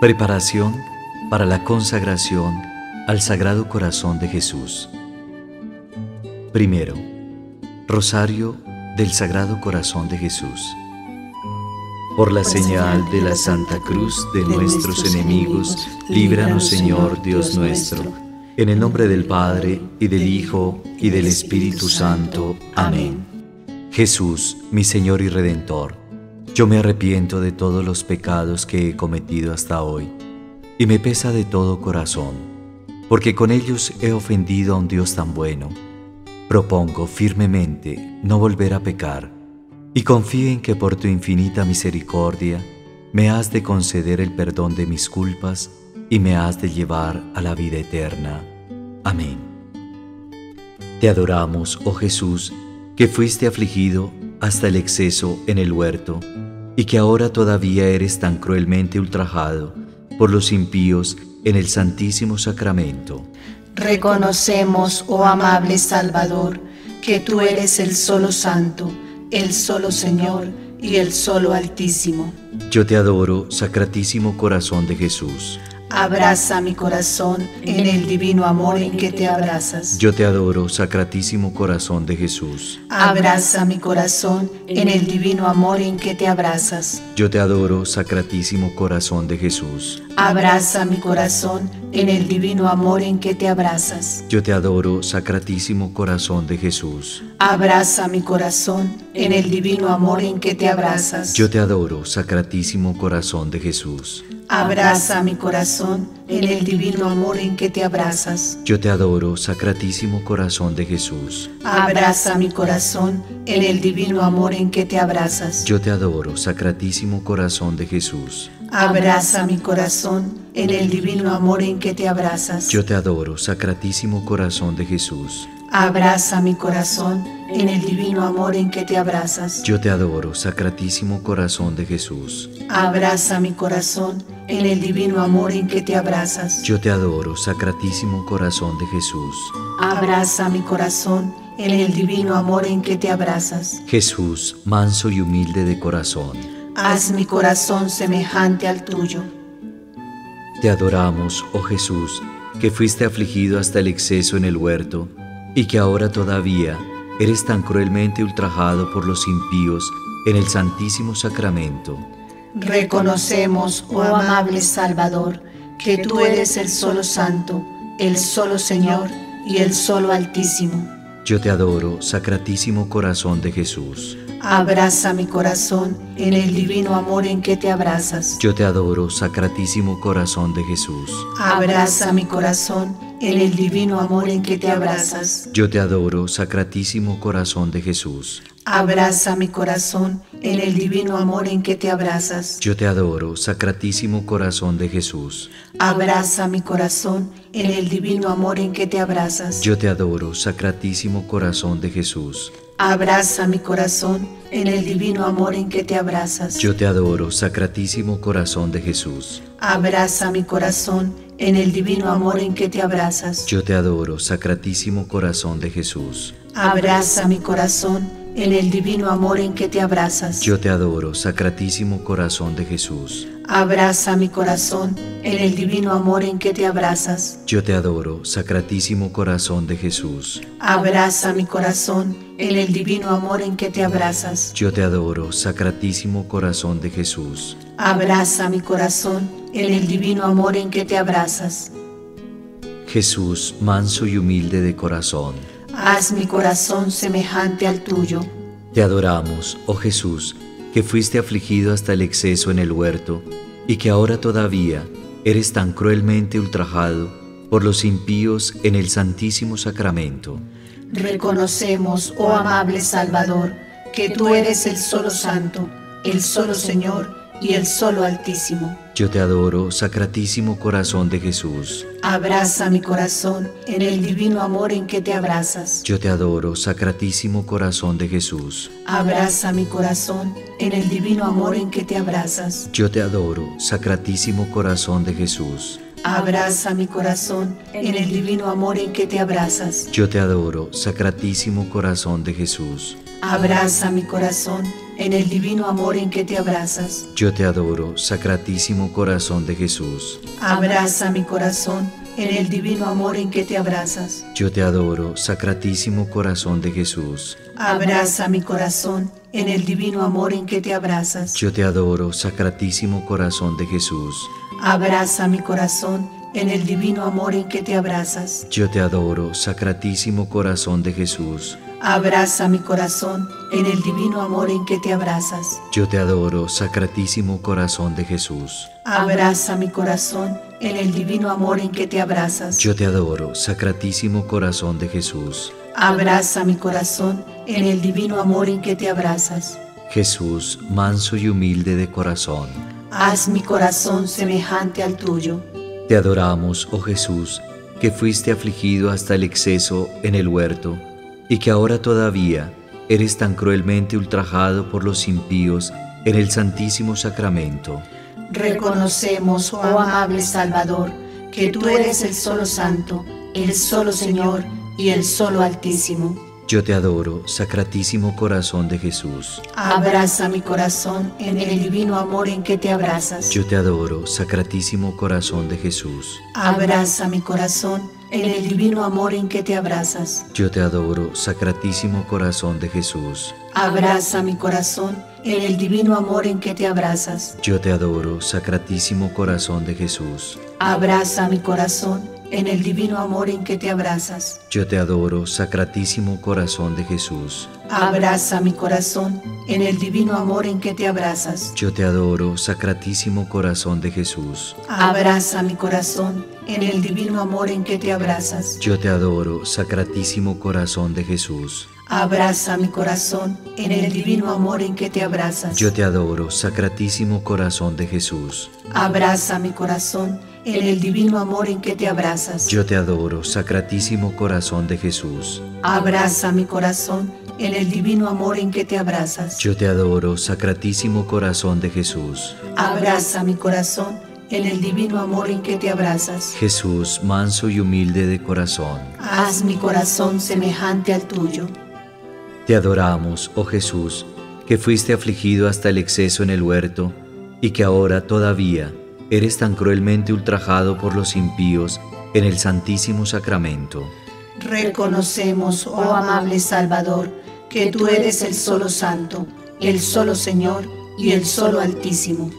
Preparación para la consagración al Sagrado Corazón de Jesús. Primero, Rosario del Sagrado Corazón de Jesús. Por la señal de la Santa Cruz de nuestros enemigos, líbranos Señor Dios nuestro. En el nombre del Padre, y del Hijo, y del Espíritu Santo. Amén. Jesús, mi Señor y Redentor, yo me arrepiento de todos los pecados que he cometido hasta hoy, y me pesa de todo corazón, porque con ellos he ofendido a un Dios tan bueno. Propongo firmemente no volver a pecar, y confío en que por tu infinita misericordia me has de conceder el perdón de mis culpas y me has de llevar a la vida eterna. Amén. Te adoramos, oh Jesús, que fuiste afligido hasta el exceso en el huerto, y que ahora todavía eres tan cruelmente ultrajado por los impíos en el Santísimo Sacramento. Reconocemos, oh amable Salvador, que tú eres el solo Santo, el solo Señor y el solo Altísimo. Yo te adoro, Sacratísimo Corazón de Jesús. Abraza mi corazón en el divino amor en que te abrazas. Yo te adoro, Sacratísimo Corazón de Jesús. Abraza mi corazón en el divino amor en que te abrazas. Yo te adoro, Sacratísimo Corazón de Jesús. Abraza mi corazón en el divino amor en que te abrazas. Yo te adoro, Sacratísimo Corazón de Jesús. Abraza mi corazón en el divino amor en que te abrazas. Yo te adoro, Sacratísimo Corazón de Jesús. Abraza mi corazón en el divino amor en que te abrazas. Yo te adoro, Sacratísimo Corazón de Jesús. Abraza mi corazón en el divino amor en que te abrazas. Yo te adoro, Sacratísimo Corazón de Jesús. Abraza mi corazón en el divino amor en que te abrazas. Yo te adoro, Sacratísimo Corazón de Jesús. Abraza mi corazón en el divino amor en que te abrazas. Yo te adoro, Sacratísimo Corazón de Jesús. Abraza mi corazón en el divino amor en que te abrazas. Yo te adoro, Sacratísimo Corazón de Jesús. Abraza mi corazón en el divino amor en que te abrazas. Jesús, manso y humilde de corazón. Haz mi corazón semejante al tuyo. Te adoramos, oh Jesús, que fuiste afligido hasta el exceso en el huerto y que ahora todavía eres tan cruelmente ultrajado por los impíos en el Santísimo Sacramento. Reconocemos, oh amable Salvador, que tú eres el solo Santo, el solo Señor y el solo Altísimo. Yo te adoro, Sacratísimo Corazón de Jesús. Abraza mi corazón en el divino amor en que te abrazas. Yo te adoro, Sacratísimo Corazón de Jesús. Abraza mi corazón en el divino amor en que te abrazas. Yo te adoro, Sacratísimo Corazón de Jesús. Abraza mi corazón en el divino amor en que te abrazas. Yo te adoro, Sacratísimo Corazón de Jesús. Abraza mi corazón en el divino amor en que te abrazas. Yo te adoro, Sacratísimo Corazón de Jesús. Abraza mi corazón en el divino amor en que te abrazas. Yo te adoro, Sacratísimo Corazón de Jesús. Abraza mi corazón en el divino amor en que te abrazas. Yo te adoro, Sacratísimo Corazón de Jesús. Abraza mi corazón en el divino amor en que te abrazas. Yo te adoro, Sacratísimo Corazón de Jesús. Abraza mi corazón en el divino amor en que te abrazas. Yo te adoro, Sacratísimo Corazón de Jesús. Abraza mi corazón en el divino amor en que te abrazas. Yo te adoro, Sacratísimo Corazón de Jesús. Abraza mi corazón en el divino amor en que te abrazas. Jesús, manso y humilde de corazón. Haz mi corazón semejante al tuyo. Te adoramos, oh Jesús, que fuiste afligido hasta el exceso en el huerto y que ahora todavía eres tan cruelmente ultrajado por los impíos en el Santísimo Sacramento. Reconocemos, oh amable Salvador, que tú eres el solo Santo, el solo Señor y el solo Altísimo. Yo te adoro, Sacratísimo Corazón de Jesús. Abraza mi corazón en el divino amor en que te abrazas. Yo te adoro, Sacratísimo Corazón de Jesús. Abraza mi corazón en el divino amor en que te abrazas. Yo te adoro, Sacratísimo Corazón de Jesús. Abraza mi corazón en el divino amor en que te abrazas. Yo te adoro, Sacratísimo Corazón de Jesús. Abraza mi corazón en el divino amor en que te abrazas. Yo te adoro, Sacratísimo Corazón de Jesús. Abraza mi corazón en el divino amor en que te abrazas. Yo te adoro, Sacratísimo Corazón de Jesús. Abraza mi corazón en el divino amor en que te abrazas. Yo te adoro, Sacratísimo Corazón de Jesús. Abraza mi corazón en el divino amor en que te abrazas. Yo te adoro, Sacratísimo Corazón de Jesús. Abraza mi corazón en el divino amor en que te abrazas. Yo te adoro, Sacratísimo Corazón de Jesús. Abraza mi corazón en el divino amor en que te abrazas. Yo te adoro, Sacratísimo Corazón de Jesús. Abraza mi corazón en el divino amor en que te abrazas. Jesús, manso y humilde de corazón. Haz mi corazón semejante al tuyo. Te adoramos, oh Jesús, que fuiste afligido hasta el exceso en el huerto y que ahora todavía eres tan cruelmente ultrajado por los impíos en el Santísimo Sacramento. Reconocemos, oh amable Salvador, que tú eres el solo Santo, el solo Señor y el solo Altísimo. Yo te adoro, Sacratísimo Corazón de Jesús. Abraza mi corazón en el divino amor en que te abrazas. Yo te adoro, Sacratísimo Corazón de Jesús. Abraza mi corazón en el divino amor en que te abrazas. Yo te adoro, Sacratísimo Corazón de Jesús. Abraza mi corazón en el divino amor en que te abrazas. Yo te adoro, Sacratísimo Corazón de Jesús. Abraza mi corazón en el divino amor en que te abrazas. Yo te adoro, Sacratísimo Corazón de Jesús. Abraza mi corazón en el divino amor en que te abrazas. Yo te adoro, Sacratísimo Corazón de Jesús. Abraza mi corazón en el divino amor en que te abrazas. Yo te adoro, Sacratísimo Corazón de Jesús. Abraza mi corazón en el divino amor en que te abrazas. Yo te adoro, Sacratísimo Corazón de Jesús. Abraza mi corazón en el divino amor en que te abrazas. Yo te adoro, Sacratísimo Corazón de Jesús. Abraza mi corazón en el divino amor en que te abrazas. Yo te adoro, Sacratísimo Corazón de Jesús. Abraza mi corazón en el divino amor en que te abrazas. Jesús, manso y humilde de corazón. Haz mi corazón semejante al tuyo. Te adoramos, oh Jesús, que fuiste afligido hasta el exceso en el huerto y que ahora todavía eres tan cruelmente ultrajado por los impíos en el Santísimo Sacramento. Reconocemos, oh amable Salvador, que tú eres el solo Santo, el solo Señor y el solo Altísimo.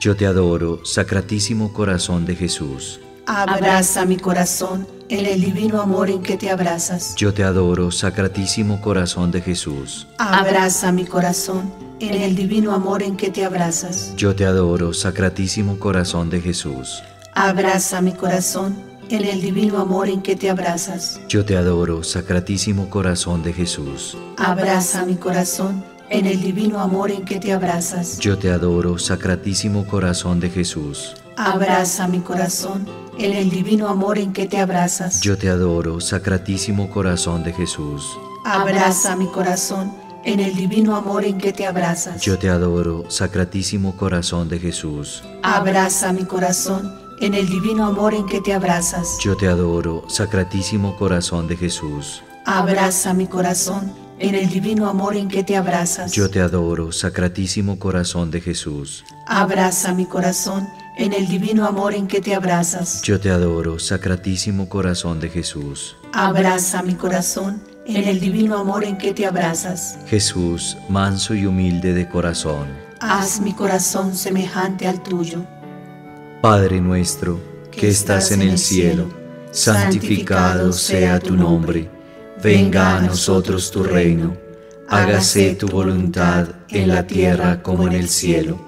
Yo te adoro, Sacratísimo Corazón de Jesús. Abraza mi corazón en el divino amor en que te abrazas. Yo te adoro, Sacratísimo Corazón de Jesús. Abraza mi corazón en el divino amor en que te abrazas. Yo te adoro, Sacratísimo Corazón de Jesús. Abraza mi corazón en el divino amor en que te abrazas. Yo te adoro, Sacratísimo Corazón de Jesús. Abraza mi corazón en el divino amor en que te abrazas. Yo te adoro, Sacratísimo Corazón de Jesús. Abraza mi corazón en el divino amor en que te abrazas. Yo te adoro, Sacratísimo Corazón de Jesús. Abraza mi corazón en el divino amor en que te abrazas. Yo te adoro, Sacratísimo Corazón de Jesús. Abraza mi corazón en el divino amor en que te abrazas. Yo te adoro, Sacratísimo Corazón de Jesús. Abraza mi corazón en el divino amor en que te abrazas. Yo te adoro, Sacratísimo Corazón de Jesús. Abraza mi corazón en el divino amor en que te abrazas. Yo te adoro, Sacratísimo Corazón de Jesús. Abraza mi corazón en el divino amor en que te abrazas. Jesús, manso y humilde de corazón. Haz mi corazón semejante al tuyo. Padre nuestro, que estás en el cielo, santificado sea tu nombre. Venga a nosotros tu reino. Hágase tu voluntad en la tierra como en el cielo.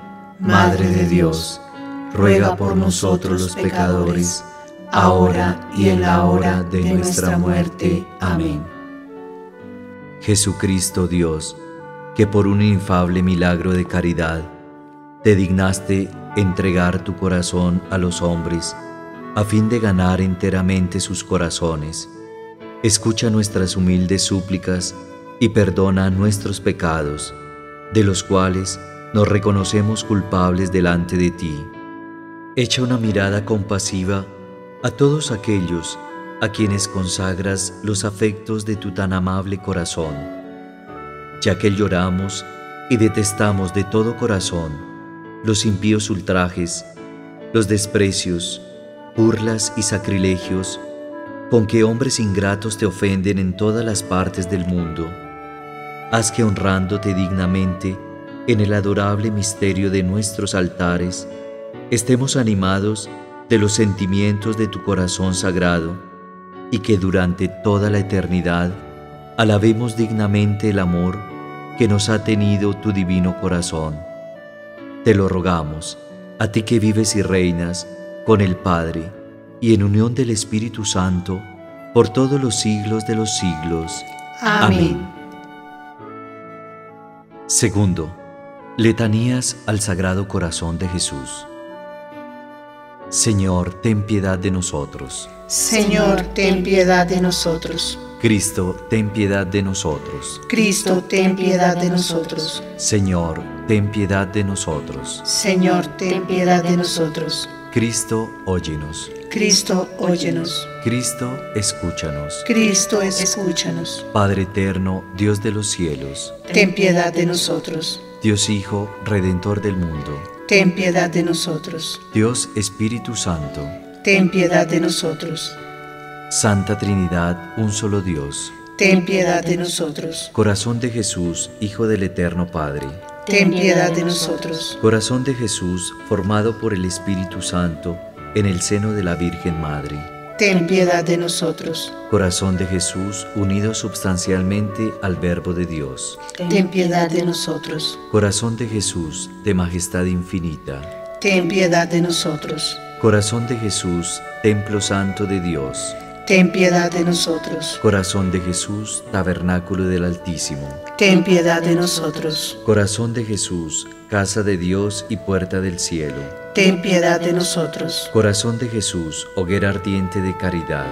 Madre de Dios, ruega por nosotros los pecadores, ahora y en la hora de nuestra muerte. Amén. Jesucristo Dios, que por un infable milagro de caridad te dignaste entregar tu corazón a los hombres, a fin de ganar enteramente sus corazones. Escucha nuestras humildes súplicas y perdona nuestros pecados, de los cuales nos reconocemos culpables delante de ti. Echa una mirada compasiva a todos aquellos a quienes consagras los afectos de tu tan amable corazón, ya que lloramos y detestamos de todo corazón los impíos ultrajes, los desprecios, burlas y sacrilegios con que hombres ingratos te ofenden en todas las partes del mundo. Haz que honrándote dignamente en el adorable misterio de nuestros altares, estemos animados de los sentimientos de tu corazón sagrado y que durante toda la eternidad alabemos dignamente el amor que nos ha tenido tu divino corazón. Te lo rogamos, a ti que vives y reinas con el Padre y en unión del Espíritu Santo, por todos los siglos de los siglos. Amén. Segundo, letanías al Sagrado Corazón de Jesús. Señor, ten piedad de nosotros. Señor, ten piedad de nosotros. Cristo, ten piedad de nosotros. Cristo, ten piedad de nosotros. Señor, ten piedad de nosotros. Señor, ten piedad de nosotros. Cristo, óyenos. Cristo, óyenos. Cristo, escúchanos. Cristo, escúchanos. Padre eterno, Dios de los cielos. Ten piedad de nosotros. Dios Hijo, Redentor del mundo ten piedad de nosotros. Dios Espíritu Santo, ten piedad de nosotros. Santa Trinidad, un solo Dios, ten piedad de nosotros. Corazón de Jesús, Hijo del Eterno Padre, ten piedad de nosotros. Corazón de Jesús, formado por el Espíritu Santo, en el seno de la Virgen Madre ten piedad de nosotros. Corazón de Jesús, unido substancialmente al Verbo de Dios. Ten piedad de nosotros. Corazón de Jesús, de majestad infinita. Ten piedad de nosotros. Corazón de Jesús, templo santo de Dios. Ten piedad de nosotros. Corazón de Jesús, tabernáculo del Altísimo. Ten piedad de nosotros. Corazón de Jesús, casa de Dios y puerta del cielo ten piedad de nosotros. Corazón de Jesús, hoguera ardiente de caridad,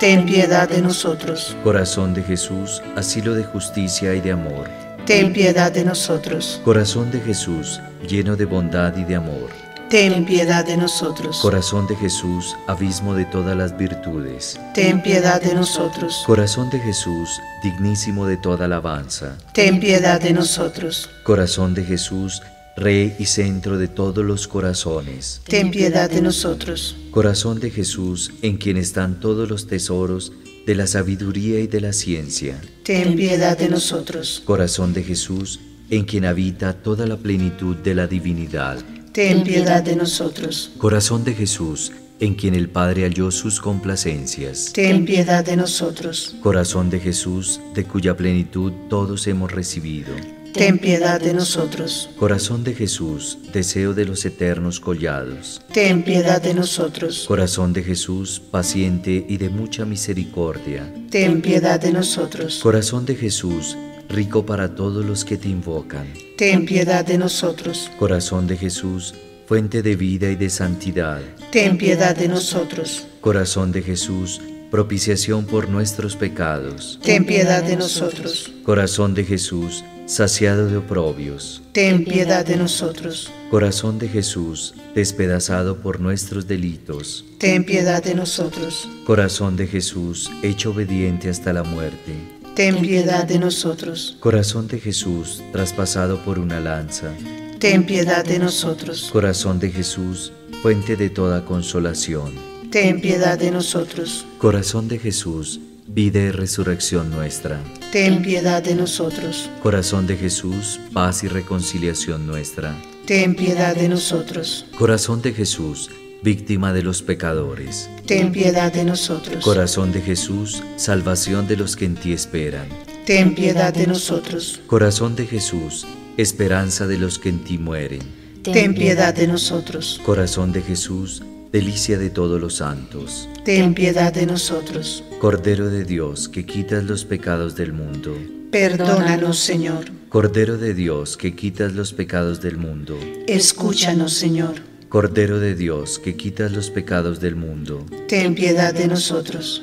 ten piedad de nosotros. Corazón de Jesús, asilo de justicia y de amor, ten piedad de nosotros. Corazón de Jesús, lleno de bondad y de amor, ten piedad de nosotros. Corazón de Jesús, abismo de todas las virtudes, ten piedad de nosotros. Corazón de Jesús, dignísimo de toda alabanza, ten piedad de nosotros. Corazón de Jesús, Rey y centro de todos los corazones. Ten piedad de nosotros. Corazón de Jesús, en quien están todos los tesoros de la sabiduría y de la ciencia. Ten piedad de nosotros. Corazón de Jesús, en quien habita toda la plenitud de la divinidad. Ten piedad de nosotros. Corazón de Jesús, en quien el Padre halló sus complacencias. Ten piedad de nosotros. Corazón de Jesús, de cuya plenitud todos hemos recibido ten piedad de nosotros. Corazón de Jesús, deseo de los eternos collados, ten piedad de nosotros. Corazón de Jesús, paciente y de mucha misericordia, ten piedad de nosotros. Corazón de Jesús, rico para todos los que te invocan, ten piedad de nosotros. Corazón de Jesús, fuente de vida y de santidad, ten piedad de nosotros. Corazón de Jesús, propiciación por nuestros pecados, ten piedad de nosotros. Corazón de Jesús, saciado de oprobios. Ten piedad de nosotros. Corazón de Jesús, despedazado por nuestros delitos. Ten piedad de nosotros. Corazón de Jesús, hecho obediente hasta la muerte. Ten piedad de nosotros. Corazón de Jesús, traspasado por una lanza. Ten piedad de nosotros. Corazón de Jesús, fuente de toda consolación. Ten piedad de nosotros. Corazón de Jesús, vida y resurrección nuestra. Ten piedad de nosotros. Corazón de Jesús, paz y reconciliación nuestra. Ten piedad de nosotros. Corazón de Jesús, víctima de los pecadores. Ten piedad de nosotros. Corazón de Jesús, salvación de los que en ti esperan. Ten piedad de nosotros. Corazón de Jesús, esperanza de los que en ti mueren ten piedad de nosotros. Corazón de Jesús, delicia de todos los santos. Ten piedad de nosotros. Cordero de Dios, que quitas los pecados del mundo. Perdónanos, Señor. Cordero de Dios, que quitas los pecados del mundo. Escúchanos, Señor. Cordero de Dios, que quitas los pecados del mundo. Ten piedad de nosotros.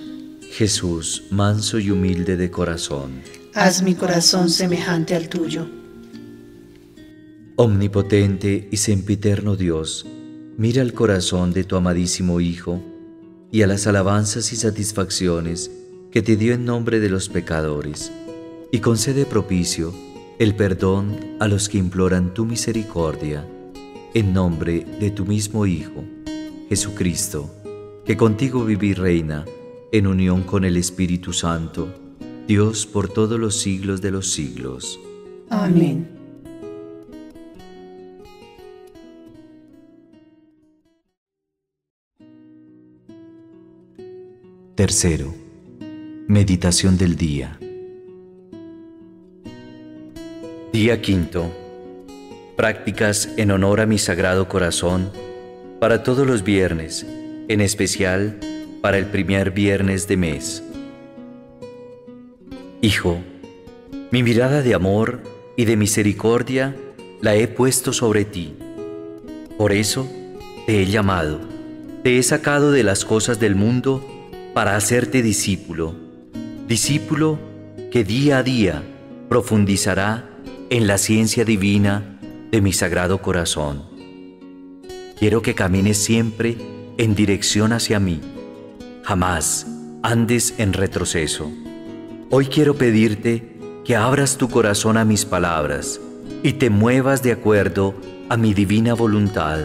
Jesús, manso y humilde de corazón. Haz mi corazón semejante al tuyo. Omnipotente y sempiterno Dios, mira el corazón de tu amadísimo Hijo y a las alabanzas y satisfacciones que te dio en nombre de los pecadores, y concede propicio el perdón a los que imploran tu misericordia, en nombre de tu mismo Hijo, Jesucristo, que contigo vive y reina en unión con el Espíritu Santo, Dios por todos los siglos de los siglos. Amén. Tercero, meditación del día. Día quinto. Prácticas en honor a mi sagrado corazón para todos los viernes, en especial para el primer viernes de mes. Hijo, mi mirada de amor y de misericordia la he puesto sobre ti. Por eso te he llamado, te he sacado de las cosas del mundo para hacerte discípulo, discípulo que día a día profundizará en la ciencia divina de mi sagrado corazón. Quiero que camines siempre en dirección hacia mí, jamás andes en retroceso. Hoy quiero pedirte que abras tu corazón a mis palabras y te muevas de acuerdo a mi divina voluntad.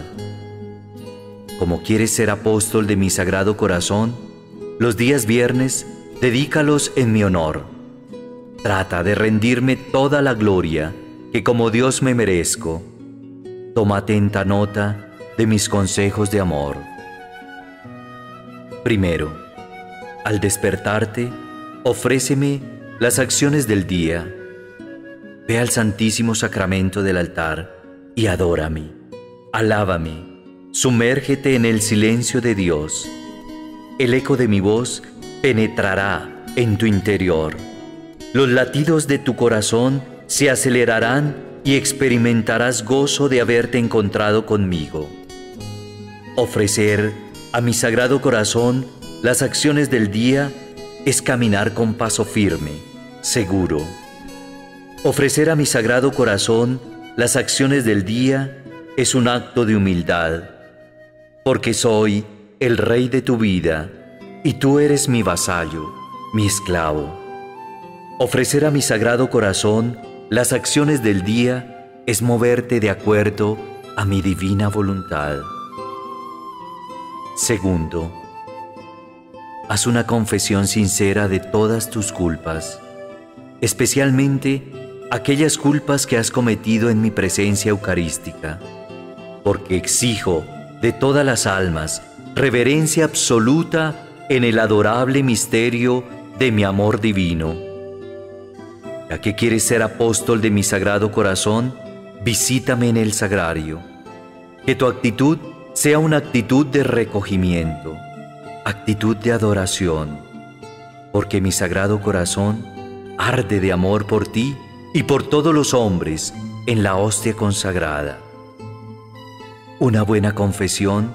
Como quieres ser apóstol de mi sagrado corazón, los días viernes, dedícalos en mi honor. Trata de rendirme toda la gloria que como Dios me merezco. Toma atenta nota de mis consejos de amor. Primero, al despertarte, ofréceme las acciones del día. Ve al Santísimo Sacramento del altar y adórame, alábame, sumérgete en el silencio de Dios el eco de mi voz penetrará en tu interior. Los latidos de tu corazón se acelerarán y experimentarás gozo de haberte encontrado conmigo. Ofrecer a mi sagrado corazón las acciones del día es caminar con paso firme, seguro. Ofrecer a mi sagrado corazón las acciones del día es un acto de humildad, porque soy el rey de tu vida, y tú eres mi vasallo, mi esclavo. Ofrecer a mi sagrado corazón las acciones del día es moverte de acuerdo a mi divina voluntad. Segundo, haz una confesión sincera de todas tus culpas, especialmente aquellas culpas que has cometido en mi presencia eucarística, porque exijo de todas las almas reverencia absoluta en el adorable misterio de mi amor divino. Ya que quieres ser apóstol de mi sagrado corazón, visítame en el sagrario. Que tu actitud sea una actitud de recogimiento, actitud de adoración, porque mi sagrado corazón arde de amor por ti y por todos los hombres en la hostia consagrada. Una buena confesión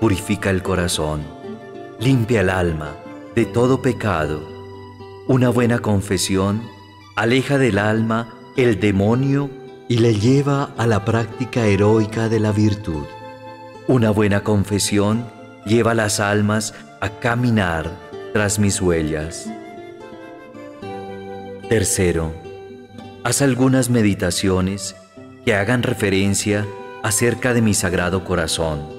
purifica el corazón, limpia el alma de todo pecado. Una buena confesión aleja del alma el demonio y le lleva a la práctica heroica de la virtud. Una buena confesión lleva las almas a caminar tras mis huellas. Tercero, haz algunas meditaciones que hagan referencia acerca de mi sagrado corazón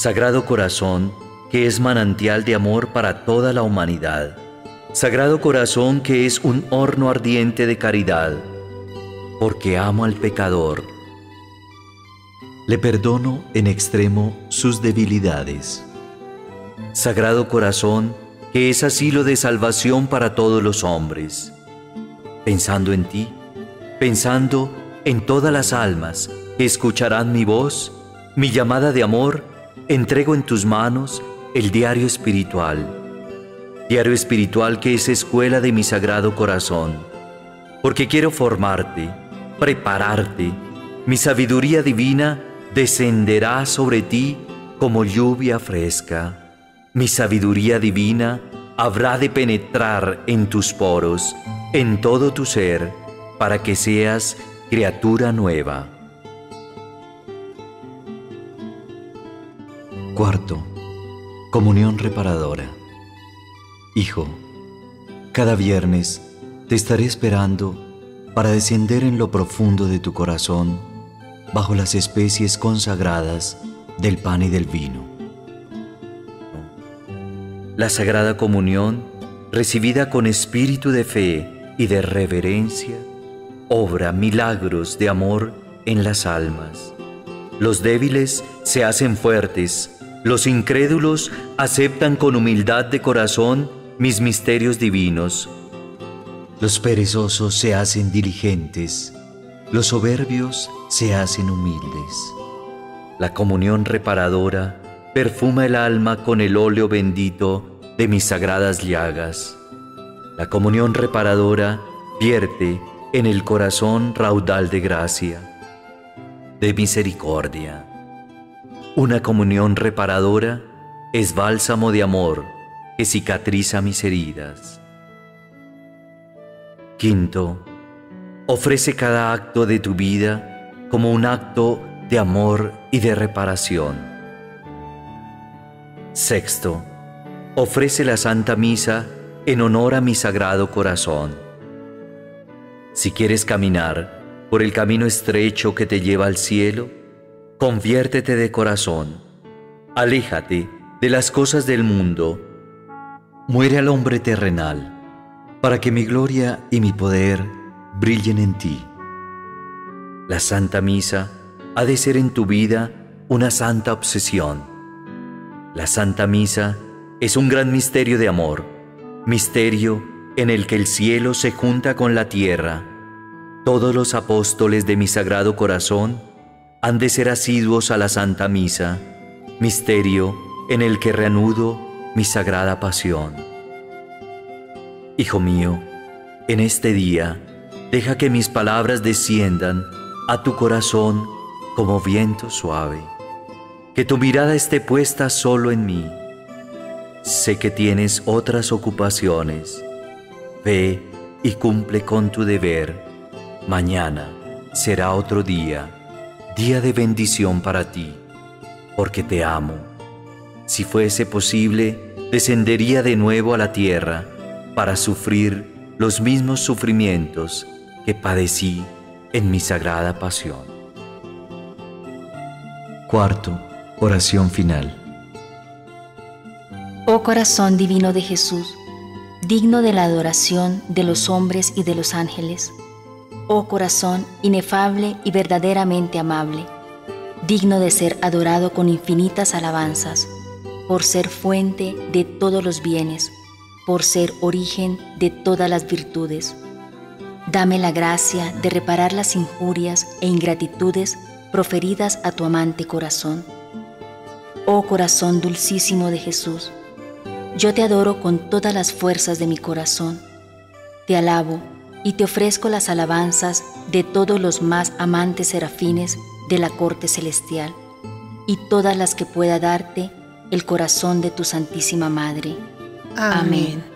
Sagrado Corazón, que es manantial de amor para toda la humanidad. Sagrado Corazón, que es un horno ardiente de caridad, porque amo al pecador. Le perdono en extremo sus debilidades. Sagrado Corazón, que es asilo de salvación para todos los hombres. Pensando en ti, pensando en todas las almas que escucharán mi voz, mi llamada de amor, entrego en tus manos el diario espiritual. Diario espiritual que es escuela de mi sagrado corazón, porque quiero formarte, prepararte. Mi sabiduría divina descenderá sobre ti como lluvia fresca. Mi sabiduría divina habrá de penetrar en tus poros, en todo tu ser, para que seas criatura nueva. Cuarto, comunión reparadora. Hijo, cada viernes te estaré esperando para descender en lo profundo de tu corazón bajo las especies consagradas del pan y del vino. La Sagrada Comunión, recibida con espíritu de fe y de reverencia, obra milagros de amor en las almas. Los débiles se hacen fuertes, los incrédulos aceptan con humildad de corazón mis misterios divinos. Los perezosos se hacen diligentes, los soberbios se hacen humildes. La comunión reparadora perfuma el alma con el óleo bendito de mis sagradas llagas. La comunión reparadora vierte en el corazón raudal de gracia, de misericordia. Una comunión reparadora es bálsamo de amor que cicatriza mis heridas. Quinto, ofrece cada acto de tu vida como un acto de amor y de reparación. Sexto, ofrece la Santa Misa en honor a mi sagrado corazón. Si quieres caminar por el camino estrecho que te lleva al cielo, conviértete de corazón, aléjate de las cosas del mundo, muere al hombre terrenal, para que mi gloria y mi poder brillen en ti. La Santa Misa ha de ser en tu vida una santa obsesión la Santa Misa es un gran misterio de amor, misterio en el que el cielo se junta con la tierra. Todos los apóstoles de mi sagrado corazón han de ser asiduos a la Santa Misa, misterio en el que reanudo mi sagrada pasión. Hijo mío, en este día, deja que mis palabras desciendan a tu corazón como viento suave que tu mirada esté puesta solo en mí. Sé que tienes otras ocupaciones. Ve y cumple con tu deber. Mañana será otro día, día de bendición para ti, porque te amo. Si fuese posible, descendería de nuevo a la tierra para sufrir los mismos sufrimientos que padecí en mi sagrada pasión. Cuarto, Oración final. Oh corazón divino de Jesús, digno de la adoración de los hombres y de los ángeles. Oh corazón inefable y verdaderamente amable, digno de ser adorado con infinitas alabanzas, por ser fuente de todos los bienes, por ser origen de todas las virtudes. Dame la gracia de reparar las injurias e ingratitudes proferidas a tu amante corazón Oh corazón dulcísimo de Jesús, yo te adoro con todas las fuerzas de mi corazón. Te alabo y te ofrezco las alabanzas de todos los más amantes serafines de la corte celestial y todas las que pueda darte el corazón de tu Santísima Madre. Amén.